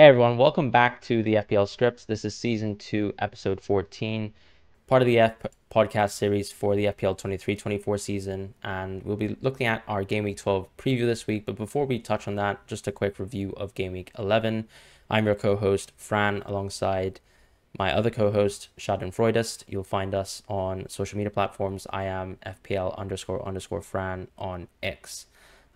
Hey everyone, welcome back to the FPL Scripts. This is season 2, episode 14, part of the F podcast series for the FPL 23-24 season, and we'll be looking at our game week 12 preview this week. But before we touch on that, just a quick review of game week 11. I'm your co-host Fran alongside my other co-host Schadenfreudist. You'll find us on social media platforms. I am FPL underscore underscore Fran on X.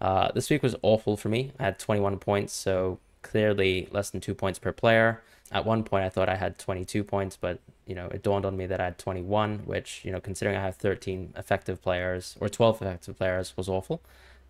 Uh, this week was awful for me. I had 21 points, so clearly less than two points per player. At one point, I thought I had 22 points, but you know, it dawned on me that I had 21, which you know, considering I have 13 effective players or 12 effective players, was awful.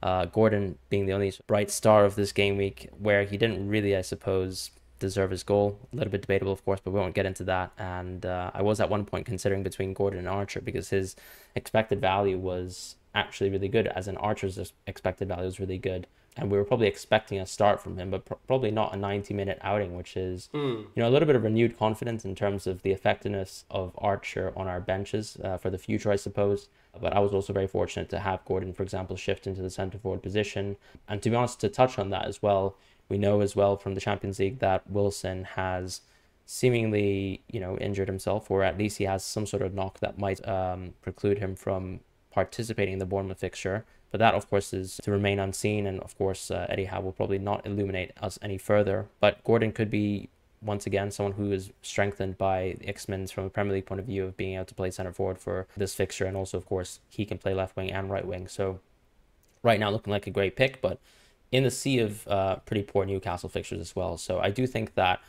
Uh, Gordon being the only bright star of this game week, where he didn't really, I suppose, deserve his goal. A little bit debatable, of course, but we won't get into that. And uh, I was at one point considering between Gordon and Archer because his expected value was actually really good, as an Archer's expected value was really good and we were probably expecting a start from him, but pr- probably not a 90 minute outing, which is mm. you know a little bit of renewed confidence in terms of the effectiveness of Archer on our benches uh, for the future, I suppose. But I was also very fortunate to have Gordon, for example, shift into the centre forward position. And to be honest, to touch on that as well, we know as well from the Champions League that Wilson has seemingly you know injured himself, or at least he has some sort of knock that might um, preclude him from participating in the Bournemouth fixture. But that, of course, is to remain unseen. And of course, uh, Eddie Howe will probably not illuminate us any further. But Gordon could be, once again, someone who is strengthened by the X-Mins from a Premier League point of view of being able to play centre forward for this fixture. And also, of course, he can play left wing and right wing. So right now, looking like a great pick. But in the sea of uh, pretty poor Newcastle fixtures as well. So I do think that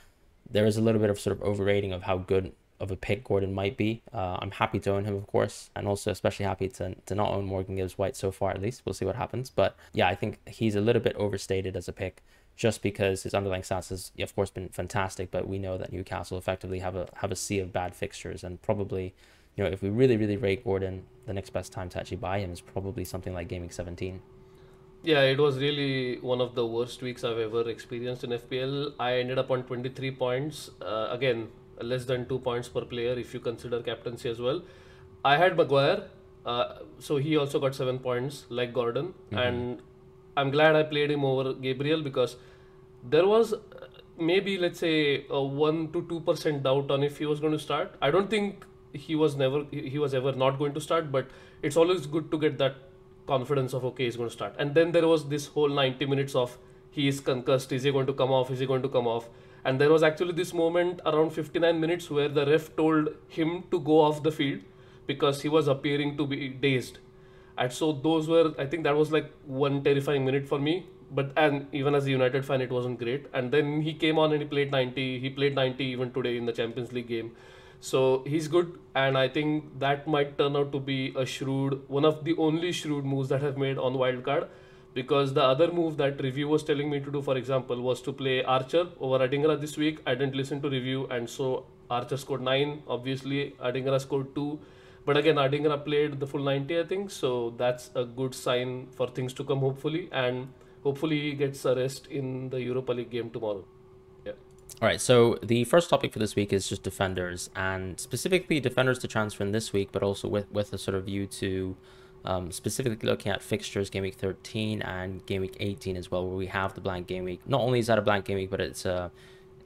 there is a little bit of sort of overrating of how good of a pick Gordon might be. Uh, I'm happy to own him, of course, and also especially happy to, to not own Morgan Gibbs White so far, at least. We'll see what happens. But yeah, I think he's a little bit overstated as a pick just because his underlying stats has, of course, been fantastic. But we know that Newcastle effectively have a have a sea of bad fixtures, and probably, you know, if we really, really rate Gordon, the next best time to actually buy him is probably something like Gaming 17. Yeah, it was really one of the worst weeks I've ever experienced in FPL. I ended up on 23 points. Uh, again, less than two points per player if you consider captaincy as well. I had Maguire, uh, so he also got seven points like Gordon, mm-hmm. and I'm glad I played him over Gabriel because there was uh, maybe let's say a one to two percent doubt on if he was going to start. I don't think he was never he was ever not going to start, but it's always good to get that confidence of okay he's going to start. And then there was this whole 90 minutes of he is concussed. Is he going to come off? Is he going to come off? And there was actually this moment around 59 minutes where the ref told him to go off the field because he was appearing to be dazed. And so those were, I think that was like one terrifying minute for me. But and even as a United fan, it wasn't great. And then he came on and he played 90. He played 90 even today in the Champions League game. So he's good, and I think that might turn out to be a shrewd, one of the only shrewd moves that I've made on wildcard because the other move that review was telling me to do, for example, was to play Archer over Adingra this week. I didn't listen to review, and so Archer scored nine. Obviously, Adingra scored two. But again, Adingra played the full 90, I think. So that's a good sign for things to come, hopefully. And hopefully, he gets a rest in the Europa League game tomorrow. Yeah. All right. So the first topic for this week is just defenders, and specifically defenders to transfer in this week, but also with, with a sort of view to um, specifically looking at fixtures game week 13 and game week 18 as well, where we have the blank game week. Not only is that a blank game week, but it's a,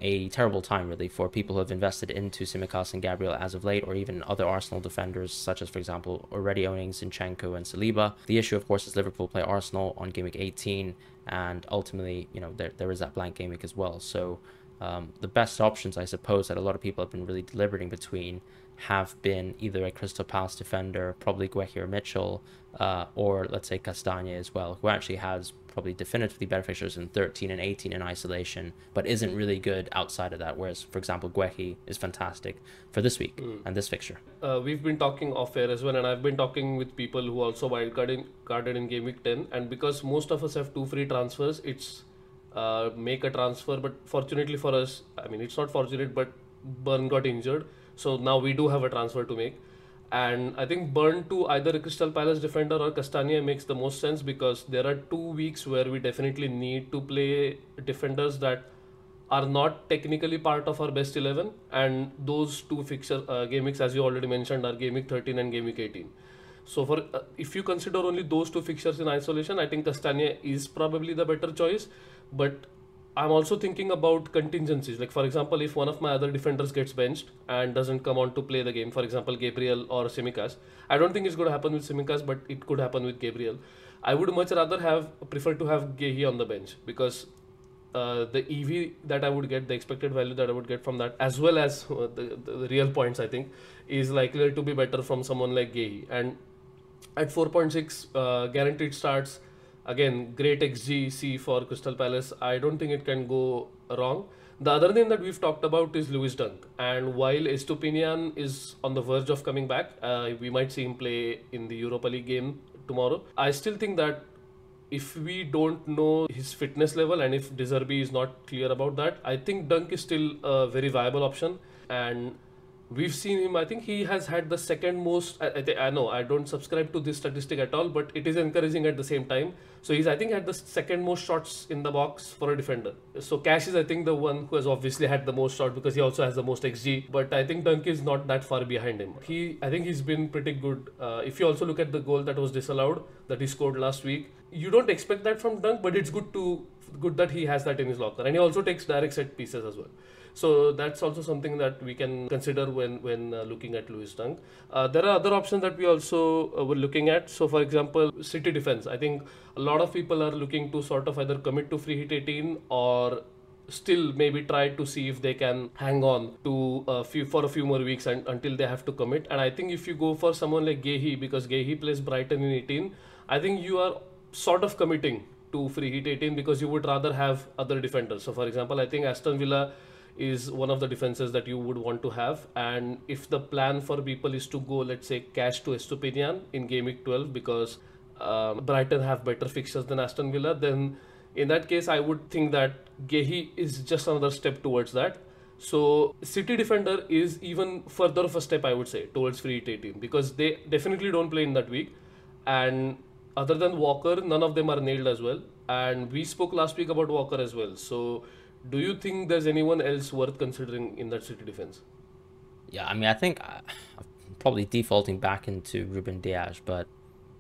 a terrible time really for people who have invested into Tsimikas and Gabriel as of late, or even other Arsenal defenders, such as, for example, already owning Zinchenko and Saliba. The issue, of course, is Liverpool play Arsenal on game week 18, and ultimately, you know, there, there is that blank game week as well. So, um, the best options, I suppose, that a lot of people have been really deliberating between have been either a Crystal Palace defender, probably Guehi or Mitchell, uh, or let's say Castagne as well, who actually has probably definitively better fixtures in 13 and 18 in isolation, but isn't really good outside of that. Whereas, for example, Guehi is fantastic for this week mm. and this fixture. Uh, we've been talking off air as well, and I've been talking with people who also wildcarded carded in game week 10. And because most of us have two free transfers, it's uh, make a transfer. But fortunately for us, I mean, it's not fortunate, but Burn got injured so now we do have a transfer to make. And I think Burn to either a Crystal Palace defender or Castagne makes the most sense because there are two weeks where we definitely need to play defenders that are not technically part of our best 11 and those two fixture uh, game weeks as you already mentioned are game week 13 and game week 18 so for uh, if you consider only those two fixtures in isolation i think castagne is probably the better choice. But I'm also thinking about contingencies. Like for example, if one of my other defenders gets benched and doesn't come on to play the game, for example, Gabriel or Tsimikas, I don't think it's going to happen with Tsimikas, but it could happen with Gabriel. I would much rather have prefer to have Guehi on the bench because uh, the EV that I would get, the expected value that I would get from that, as well as uh, the, the real points, I think, is likely to be better from someone like Guehi. And at 4.6 uh, guaranteed starts, again, great XGC for Crystal Palace. I don't think it can go wrong. The other thing that we've talked about is Lewis Dunk. And while Estupiñán is on the verge of coming back, uh, we might see him play in the Europa League game tomorrow. I still think that if we don't know his fitness level and if De Zerbi is not clear about that, I think Dunk is still a very viable option. And we've seen him. I think he has had the second most. I, I, I, know I don't subscribe to this statistic at all, but it is encouraging at the same time. So he's I think had the second most shots in the box for a defender. So Cash is I think the one who has obviously had the most shots because he also has the most xG. But I think Dunk is not that far behind him. He I think he's been pretty good. Uh, if you also look at the goal that was disallowed that he scored last week, you don't expect that from Dunk, but it's good to good that he has that in his locker, and he also takes direct set pieces as well. So that's also something that we can consider when when uh, looking at Lewis Dunk. Uh, there are other options that we also uh, were looking at. So for example, City defense. I think a lot of people are looking to sort of either commit to free hit 18 or still maybe try to see if they can hang on to a few for a few more weeks and, until they have to commit. And I think if you go for someone like Guehi because Guehi plays Brighton in 18, I think you are sort of committing to free hit 18 because you would rather have other defenders. So for example, I think Aston Villa is one of the defenses that you would want to have. And if the plan for people is to go, let's say, cash to Estupiñán in game week 12 because um, Brighton have better fixtures than Aston Villa, then in that case, I would think that Guehi is just another step towards that. So City defender is even further of a step, I would say, towards free hit 18 because they definitely don't play in that week. And other than Walker, none of them are nailed as well. And we spoke last week about Walker as well. So do you think there's anyone else worth considering in that City defense? Yeah, I mean, I think uh, I'm probably defaulting back into Ruben Dias, but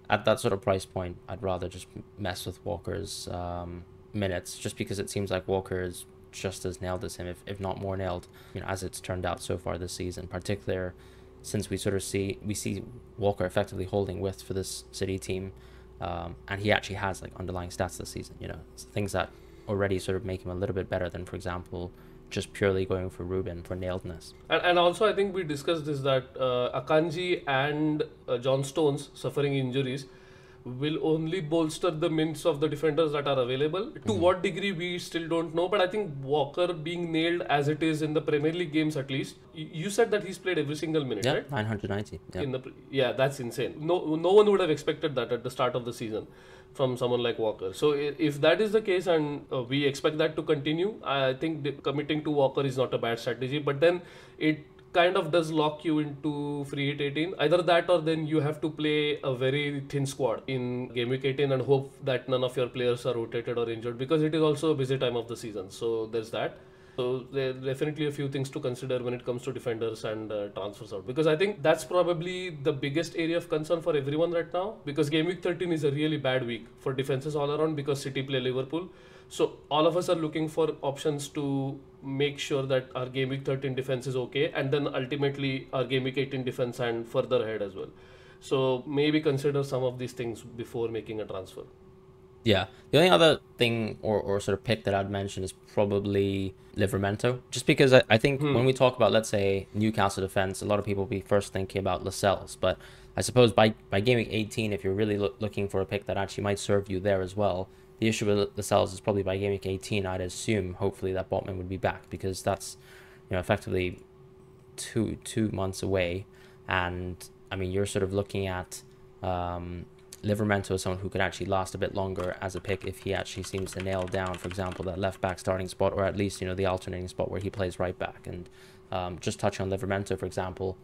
at that sort of price point, I'd rather just mess with Walker's um, minutes, just because it seems like Walker is just as nailed as him, if, if not more nailed, you know, as it's turned out so far this season. Particular since we sort of see we see Walker effectively holding with for this City team, um, and he actually has like underlying stats this season. You know, things that already sort of make him a little bit better than, for example, just purely going for Ruben for nailedness. And, and also, I think we discussed this that uh, Akanji and uh, John Stones suffering injuries will only bolster the mints of the defenders that are available. Mm-hmm. To what degree we still don't know, but I think Walker being nailed as it is in the Premier League games at least. You said that he's played every single minute, yeah, right? 990. Yeah. In the yeah, that's insane. No, no one would have expected that at the start of the season from someone like Walker. So if that is the case and uh, we expect that to continue, I think committing to Walker is not a bad strategy. But then it kind of does lock you into free hit 18 either that or then you have to play a very thin squad in game week 18 and hope that none of your players are rotated or injured because it is also a busy time of the season so there's that so there definitely a few things to consider when it comes to defenders and uh, transfers out because I think that's probably the biggest area of concern for everyone right now because game week 13 is a really bad week for defenses all around because City play Liverpool. So all of us are looking for options to make sure that our game week 13 defense is okay and then ultimately our game week 18 defense and further ahead as well. So maybe consider some of these things before making a transfer. Yeah. The only other thing or, or sort of pick that I'd mention is probably Livramento. Just because I, I think hmm. when we talk about, let's say, Newcastle defense, a lot of people will be first thinking about Lascelles. But I suppose by, by game week 18, if you're really lo- looking for a pick that actually might serve you there as well, the issue with Lascelles is probably by game week 18, I'd assume, hopefully, that Botman would be back because that's, you know, effectively two two months away. And, I mean, you're sort of looking at... Um, Livramento is someone who could actually last a bit longer as a pick if he actually seems to nail down, for example, that left back starting spot, or at least you know the alternating spot where he plays right back. And um, just touching on Livramento, for example,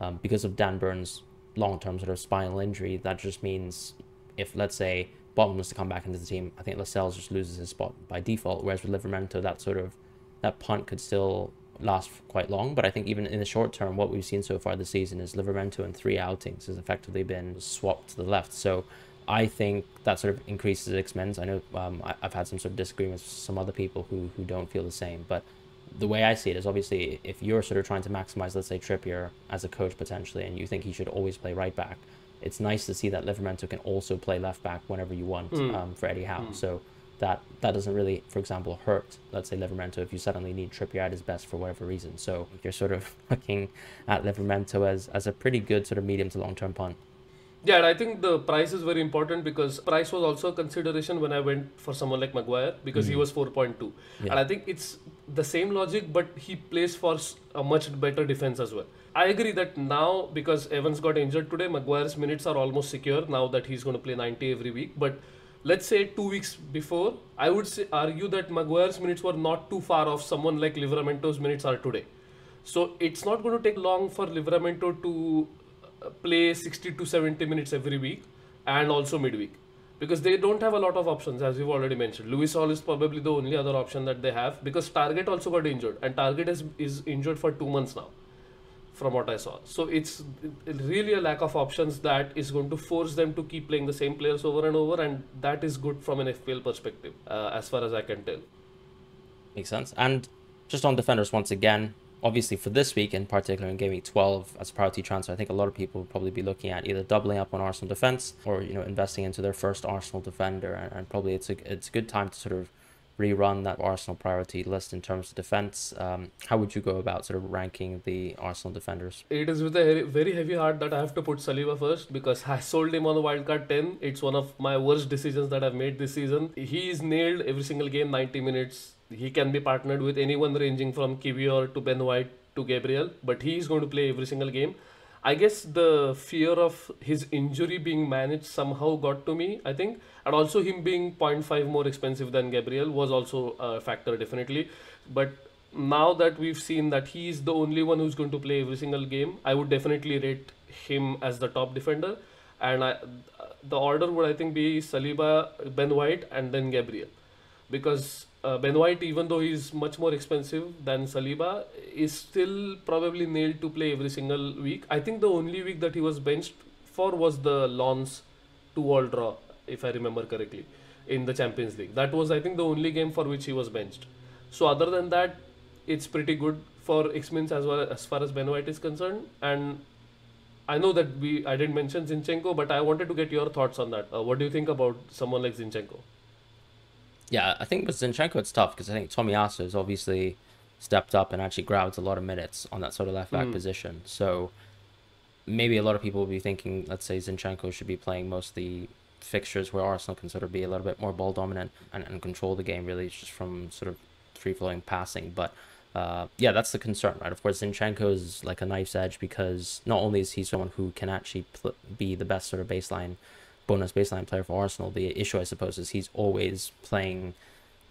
um, because of Dan Burns' long-term sort of spinal injury, that just means if let's say Botman was to come back into the team, I think Lascelles just loses his spot by default. Whereas with Livramento, that sort of that punt could still last quite long. But I think even in the short term, what we've seen so far this season is Livramento in three outings has effectively been swapped to the left. So I think that sort of increases X Mins. I know um, I, have had some sort of disagreements with some other people who, who don't feel the same, but the way I see it is obviously if you're sort of trying to maximize, let's say, Trippier as a coach potentially, and you think he should always play right back, it's nice to see that Livramento can also play left back whenever you want mm. um, for Eddie Howe. Mm. So that that doesn't really, for example, hurt, let's say, Livramento if you suddenly need Trippier at his best for whatever reason. So you're sort of looking at Livramento as, as a pretty good sort of medium to long term punt. Yeah, and I think the price is very important because price was also a consideration when I went for someone like Maguire because mm-hmm. he was 4.2. Yeah. And I think it's the same logic, but he plays for a much better defense as well. I agree that now because Evans got injured today, Maguire's minutes are almost secure now that he's going to play 90 every week. But let's say two weeks before, I would say argue that Maguire's minutes were not too far off someone like Livramento's minutes are today. So it's not going to take long for Livramento to uh, play 60 to 70 minutes every week and also midweek because they don't have a lot of options as you've already mentioned. Lewis Hall is probably the only other option that they have because Targett also got injured and Targett is, is injured for two months now from what I saw. So it's really a lack of options that is going to force them to keep playing the same players over and over and that is good from an FPL perspective uh, as far as I can tell. Makes sense. And just on defenders once again, obviously for this week in particular in game week 12 as a priority transfer, I think a lot of people will probably be looking at either doubling up on Arsenal defense or you know investing into their first Arsenal defender, and, and probably it's a it's a good time to sort of rerun that Arsenal priority list in terms of defense. Um, how would you go about sort of ranking the Arsenal defenders? It is with a very heavy heart that I have to put Saliba first because I sold him on the wildcard 10. It's one of my worst decisions that I've made this season. He is nailed every single game, 90 minutes he can be partnered with anyone ranging from Kiwior to Ben White to Gabriel, but he is going to play every single game. I guess the fear of his injury being managed somehow got to me, I think, and also him being 0.5 more expensive than Gabriel was also a factor, definitely. But now that we've seen that he is the only one who's going to play every single game, I would definitely rate him as the top defender. And I, the order would, I think, be Saliba, Ben White, and then Gabriel. Because uh, Ben White, even though he's much more expensive than Saliba, is still probably nailed to play every single week. I think the only week that he was benched for was the Lens two-all draw, if I remember correctly, in the Champions League. That was, I think, the only game for which he was benched. So other than that, it's pretty good for X-Mins as well as far as Ben White is concerned. And I know that we I didn't mention Zinchenko, but I wanted to get your thoughts on that. Uh, what do you think about someone like Zinchenko? Yeah, I think with Zinchenko it's tough because I think Tomiyasu has obviously stepped up and actually grabbed a lot of minutes on that sort of left back mm. position. So maybe a lot of people will be thinking, let's say Zinchenko should be playing most of the fixtures where Arsenal can sort of be a little bit more ball dominant and, and control the game really just from sort of free flowing passing. But uh, yeah, that's the concern, right? Of course, Zinchenko is like a knife's edge because not only is he someone who can actually pl- be the best sort of baseline bonus baseline player for Arsenal. The issue, I suppose, is he's always playing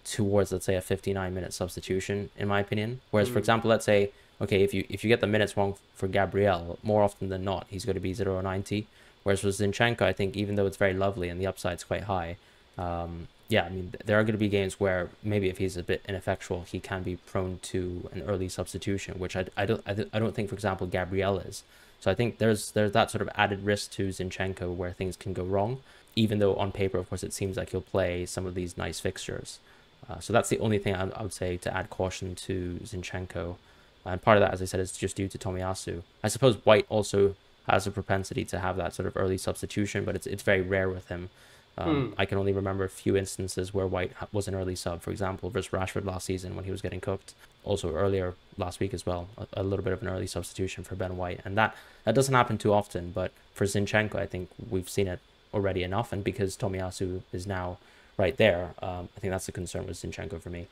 towards, let's say, a 59 minute substitution, in my opinion. Whereas, mm. for example, let's say, okay, if you if you get the minutes wrong for Gabriel, more often than not, he's going to be 0 90. Whereas with Zinchenko, I think even though it's very lovely and the upside's quite high, um, yeah, I mean, there are going to be games where maybe if he's a bit ineffectual, he can be prone to an early substitution, which I, I don't I, I don't think, for example, Gabriel is. So I think there's there's that sort of added risk to Zinchenko where things can go wrong, even though on paper, of course, it seems like he'll play some of these nice fixtures. Uh, so that's the only thing I, I, would say to add caution to Zinchenko. And part of that, as I said, is just due to Tomiyasu. I suppose White also has a propensity to have that sort of early substitution, but it's it's very rare with him. Um, mm. I can only remember a few instances where White was an early sub, for example, versus Rashford last season when he was getting cooked. Also earlier last week as well, a, a, little bit of an early substitution for Ben White, and that that doesn't happen too often. But for Zinchenko, I think we've seen it already enough, and because Tomiyasu is now right there, um, I think that's the concern with Zinchenko for me.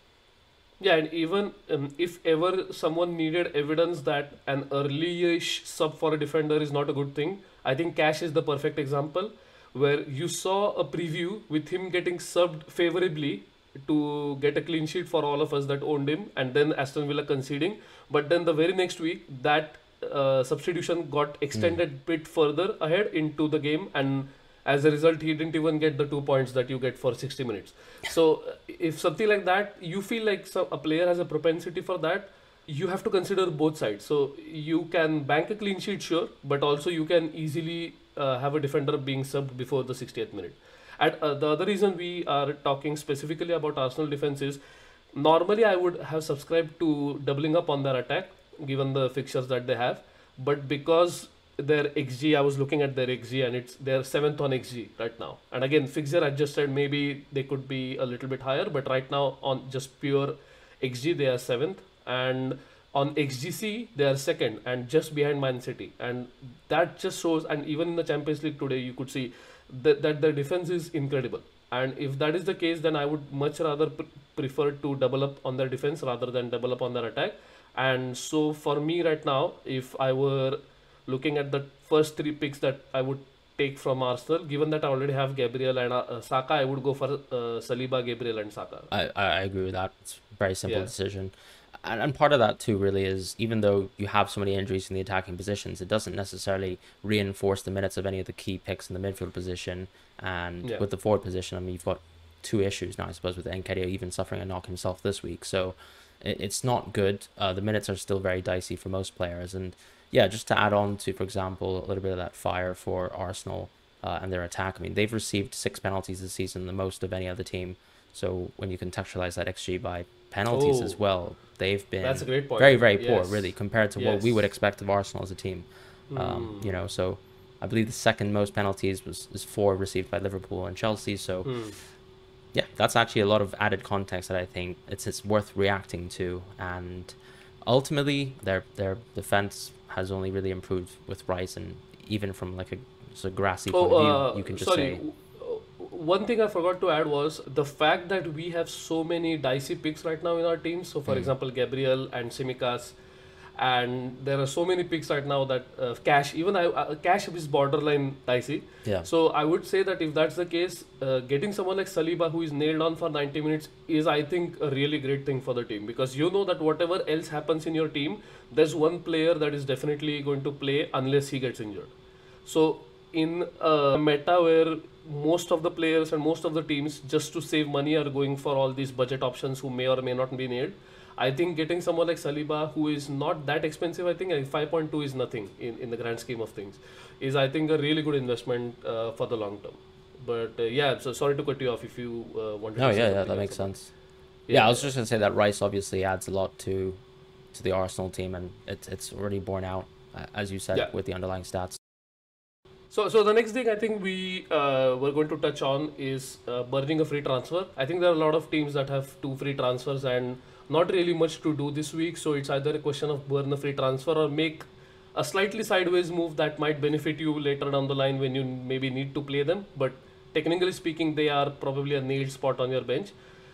Yeah, and even um, if ever someone needed evidence that an early-ish sub for a defender is not a good thing, I think Cash is the perfect example where you saw a preview with him getting subbed favorably to get a clean sheet for all of us that owned him, and then Aston Villa conceding. But then the very next week, that uh, substitution got extended mm. bit further ahead into the game, and as a result, he didn't even get the two points that you get for 60 minutes. So, uh, if something like that, you feel like some, a player has a propensity for that, you have to consider both sides. So, you can bank a clean sheet, sure, but also you can easily uh, have a defender being subbed before the 60th minute. And uh, the other reason we are talking specifically about Arsenal defense is normally I would have subscribed to doubling up on their attack given the fixtures that they have, but because their xG, I was looking at their xG and it's they're seventh on xG right now. And again, fixture adjusted, maybe they could be a little bit higher, but right now on just pure xG, they are seventh. And on XGC, they are second and just behind Man City. And that just shows, and even in the Champions League today, you could see that, that the defense is incredible. And if that is the case, then I would much rather pr- prefer to double up on their defense rather than double up on their attack. And so for me right now, if I were looking at the first three picks that I would take from Arsenal, given that I already have Gabriel and uh, Saka, I would go for uh, Saliba, Gabriel, and Saka. I, I agree with that. It's a very simple Yeah. decision. And, and part of that too really is even though you have so many injuries in the attacking positions, it doesn't necessarily reinforce the minutes of any of the key picks in the midfield position. And Yeah. with the forward position, I mean, you've got two issues now, I suppose, with Nketiah even suffering a knock himself this week. So it, it's not good. Uh, the minutes are still very dicey for most players. And yeah, just to add on to, for example, a little bit of that fire for Arsenal uh, and their attack. I mean, they've received six penalties this season, the most of any other team. So when you contextualize that XG by penalties as Oh. well, they've been That's a great point. very, very poor, really, compared to what we would expect of Arsenal as a team. Um, Hmm. you know, so I believe the second most penalties was is four received by Liverpool and Chelsea. So Hmm. yeah, that's actually a lot of added context that I think it's it's worth reacting to. And ultimately, their their defense has only really improved with Rice, and even from like a, a grassy point Oh, of view, uh, you can just sorry. say One thing I forgot to add was the fact that we have so many dicey picks right now in our team. So, for Hmm. example, Gabriel and Tsimikas, and there are so many picks right now that uh, Cash, even I, uh, Cash is borderline dicey. yeah, So I would say that if that's the case, uh, getting someone like Saliba who is nailed on for 90 minutes is, I think, a really great thing for the team because you know that whatever else happens in your team, there's one player that is definitely going to play unless he gets injured. So in a meta where most of the players and most of the teams just to save money are going for all these budget options who may or may not be needed. I think getting someone like Saliba, who is not that expensive, I think uh, 5.2 is nothing in, in the grand scheme of things, is I think a really good investment uh, for the long term. But uh, yeah, so sorry to cut you off if you uh, wanted no, to yeah, yeah, that makes sense. Yeah, I was just gonna say that Rice obviously adds a lot to to the Arsenal team, and it's it's already borne out, uh, as you said, Yeah. with the underlying stats. So, so the next thing I think we uh, were going to touch on is uh, burning a free transfer. I think there are a lot of teams that have two free transfers and not really much to do this week. So it's either a question of burn a free transfer or make a slightly sideways move that might benefit you later down the line when you maybe need to play them. But technically speaking, they are probably a nailed spot on your bench.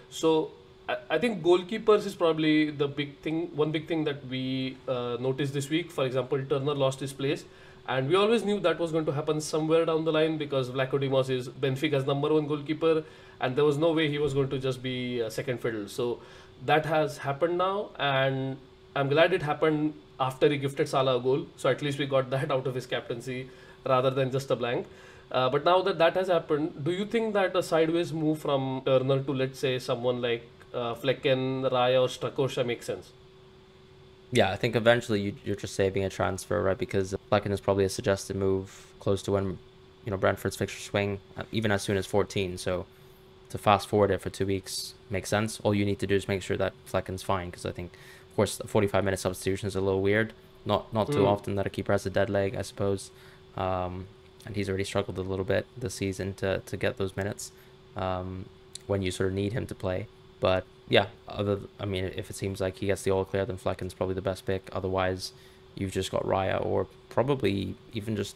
So I, I think goalkeepers is probably the big thing. One big thing that we uh, noticed this week. For example, Turner lost his place. And we always knew that was going to happen somewhere down the line because Vlachodimos is Benfica's number one goalkeeper, and there was no way he was going to just be a second fiddle. So that has happened now, and I'm glad it happened after he gifted Salah a goal. So at least we got that out of his captaincy rather than just a blank. Uh, but now that that has happened, do you think that a sideways move from Turner to let's say someone like uh, Flekken, Raya, or Strakosha makes sense? Yeah, I think eventually you, you're just saving a transfer, right? Because Flekken is probably a suggested move close to when, you know, Brentford's fixture swing, uh, even as soon as 14. So to fast forward it for two weeks makes sense. All you need to do is make sure that Flekken's fine, because I think, of course, the 45 minute substitution is a little weird. Not not too Mm. often that a keeper has a dead leg, I suppose. Um, and he's already struggled a little bit this season to, to get those minutes um, when you sort of need him to play. But yeah, other I mean, if it seems like he gets the all clear, then Flekken's probably the best pick. Otherwise, you've just got Raya, or probably even just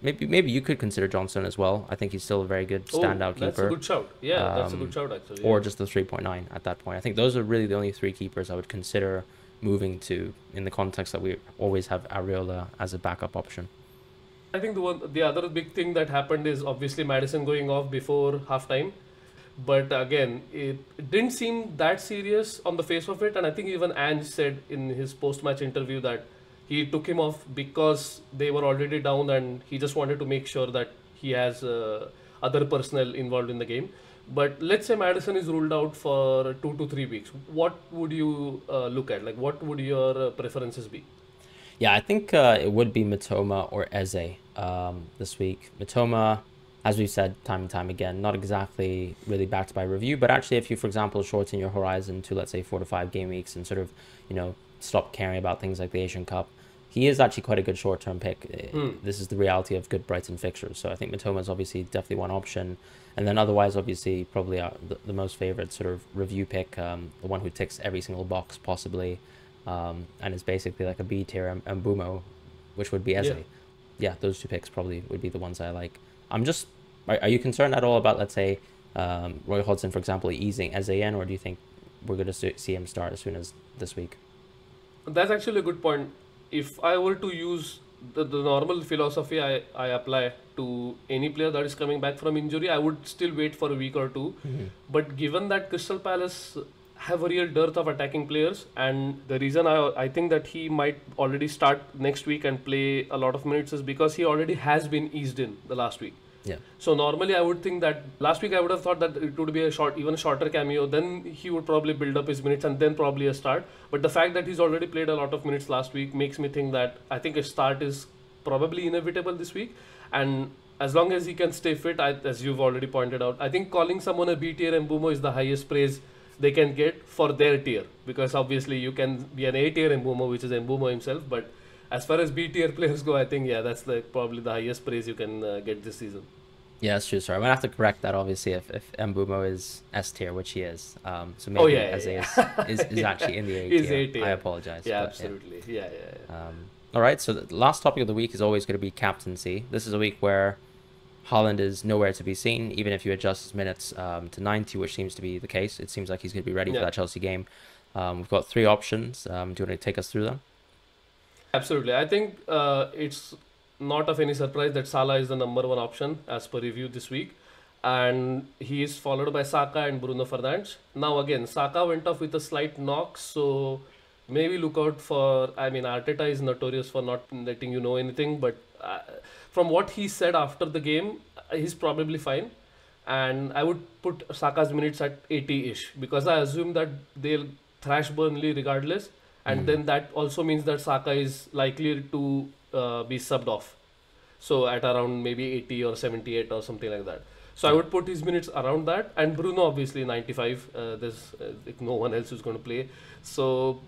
maybe maybe you could consider Johnson as well. I think he's still a very good standout oh, That's a keeper, good shout. Yeah, that's a Um, good shout actually. or just the three point nine at that point. I think those are really the only three keepers I would consider moving to in the context that we always have Areola as a backup option. I think the one, the other big thing that happened is obviously Maddison going off before halftime. But again, it, didn't seem that serious on the face of it, and I think even Ange said in his post-match interview that he took him off because they were already down, and he just wanted to make sure that he has uh, other personnel involved in the game. But let's say Maddison is ruled out for two to three weeks. What would you uh, look at? Like, what would your uh, preferences be? Yeah, I think uh, it would be Mitoma or Eze. um, this week. Mitoma, as we've said time and time again, not exactly really backed by review, but actually, if you, for example, shorten your horizon to let's say four to five game weeks and sort of, you know, stop caring about things like the Asian Cup, he is actually quite a good short term pick. Mm. This is the reality of good Brighton fixtures. So I think Mitoma is obviously definitely one option. And then otherwise, obviously, probably the, the most favorite sort of review pick, um, the one who ticks every single box possibly, um, and is basically like a B tier and um, Mbeumo, which would be Eze. Yeah. Yeah. those two picks probably would be the ones I like. I'm just, are, are you concerned at all about, let's say, um, Roy Hodgson, for example, easing in, or do you think we're going to see him start as soon as this week? That's actually a good point. If I were to use the, the normal philosophy I, I apply to any player that is coming back from injury, I would still wait for a week or 2 But given that Crystal Palace have a real dearth of attacking players, and the reason I, I think that he might already start next week and play a lot of minutes is because he already has been eased in the last week. Yeah. So normally I would think that last week I would have thought that it would be a short, even a shorter cameo. Then he would probably build up his minutes and then probably a start. But the fact that he's already played a lot of minutes last week makes me think that I think a start is probably inevitable this week. And as long as he can stay fit, I, as you've already pointed out, I think calling someone a B tier Mbeumo is the highest praise they can get for their tier because obviously you can be an A tier Mbeumo, which is Mbeumo himself, but as far as B tier players go, I think yeah, that's like probably the highest praise you can uh, get this season. Yeah, that's true. Sorry, I'm gonna have to correct that. Obviously, if if Mbeumo is S tier, which he is, um, so maybe Oh, yeah, Eze yeah, is, is, is actually in the A tier. A tier. I apologize. Yeah, but, absolutely. Yeah, yeah, yeah. Um, all right, so the last topic of the week is always going to be captaincy. This is a week where Haaland is nowhere to be seen, even if you adjust his minutes um, to 90, which seems to be the case. It seems like he's going to be ready for that Chelsea game. Um, we've got three options. Um, do you want to take us through them? Absolutely. I think uh, it's not of any surprise that Salah is the number one option as per review this week. And he is followed by Saka and Bruno Fernandes. Now, again, Saka went off with a slight knock, so maybe look out for. I mean, Arteta is notorious for not letting you know anything, but uh, from what he said after the game, uh, he's probably fine. And I would put Saka's minutes at 80 ish because I assume that they'll thrash Burnley regardless and then that also means that Saka is likely to uh, be subbed off. So at around maybe 80 or 78 or something like that. So I would put his minutes around that, and Bruno obviously 95. Uh, there's uh, like no one else who's going to play. So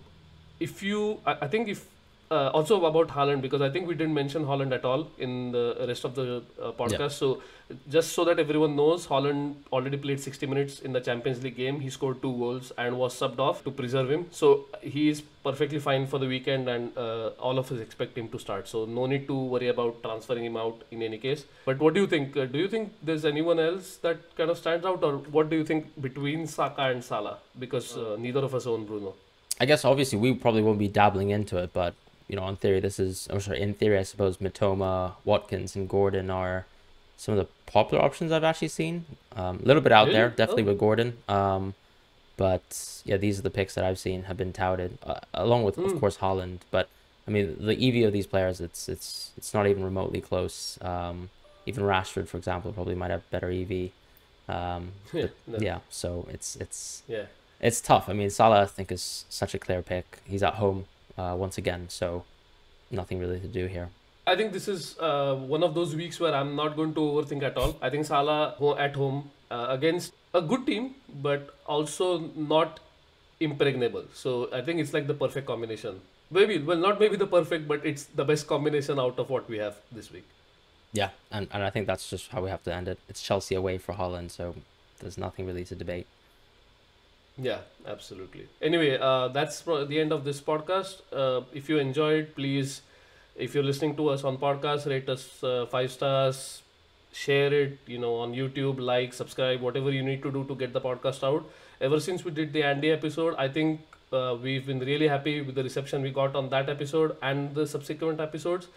if you, I, I think if uh, also about Haaland because I think we didn't mention Haaland at all in the rest of the uh, podcast. So just so that everyone knows, Haaland already played 60 minutes in the Champions League game. He scored two goals and was subbed off to preserve him. So he is perfectly fine for the weekend, and uh, all of us expect him to start. So no need to worry about transferring him out in any case. But what do you think? Uh, do you think there's anyone else that kind of stands out, or what do you think between Saka and Salah? Because uh, neither of us own Bruno. I guess obviously we probably won't be dabbling into it, but you know, in theory, this is. I'm sorry. In theory, I suppose Mitoma, Watkins, and Gordon are some of the popular options I've actually seen. Um, a little bit out there, definitely Oh. with Gordon. Um, but yeah, these are the picks that I've seen have been touted, uh, along with of Hmm. course Haaland. But I mean, the EV of these players, it's it's it's not even remotely close. Um, even Rashford, for example, probably might have better EV. Um, Yeah, no. yeah, so it's it's Yeah. it's tough. I mean, Salah I think is such a clear pick. He's at home uh, once again, so nothing really to do here. I think this is uh, one of those weeks where I'm not going to overthink at all. I think Salah at home uh, against a good team, but also not impregnable. So I think it's like the perfect combination. Maybe, well, not maybe the perfect, but it's the best combination out of what we have this week. Yeah, and, and I think that's just how we have to end it. It's Chelsea away for Haaland, so there's nothing really to debate. Yeah, absolutely. Anyway, uh, that's the end of this podcast. Uh, if you enjoyed, please, if you're listening to us on podcast, rate us uh, five stars, share it, you know, on YouTube, like, subscribe, whatever you need to do to get the podcast out. Ever since we did the Andy episode, I think uh, we've been really happy with the reception we got on that episode and the subsequent episodes.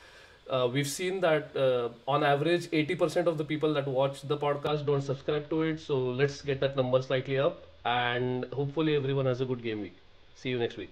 Uh, we've seen that uh, on average 80% of the people that watch the podcast don't subscribe to it so let's get that number slightly up and hopefully everyone has a good game week. See you next week